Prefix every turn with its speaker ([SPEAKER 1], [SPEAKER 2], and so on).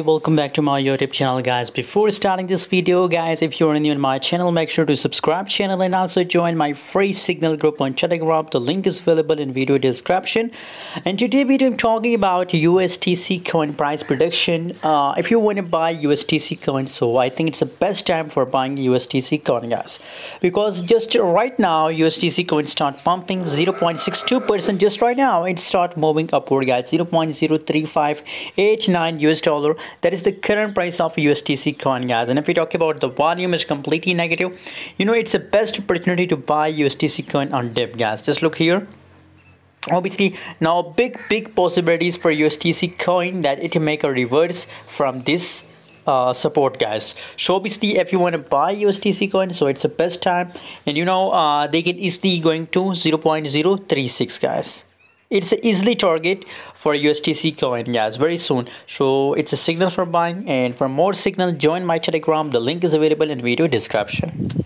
[SPEAKER 1] welcome back to my youtube channel guys. Before starting this video guys if you're new in my channel make sure to subscribe channel and also join my free signal group on telegram. The link is available in video description. And today video i'm talking about ustc coin price prediction. Uh, if you want to buy ustc coin so i think it's the best time for buying ustc coin guys. Because just right now ustc coin start pumping 0.62 percent just right now. It start moving upward guys. 0.03589 us dollar that is the current price of USTC coin guys. And if we talk about the volume is completely negative you know it's the best opportunity to buy USTC coin on dip guys. Just look here. Obviously now big big possibilities for USTC coin that it make a reverse from this uh, support guys. So obviously if you want to buy USTC coin so it's the best time. And you know uh, they can easily going to 0.036 guys it's easily target for USTC coin guys very soon. So it's a signal for buying and for more signal join my telegram. The link is available in video description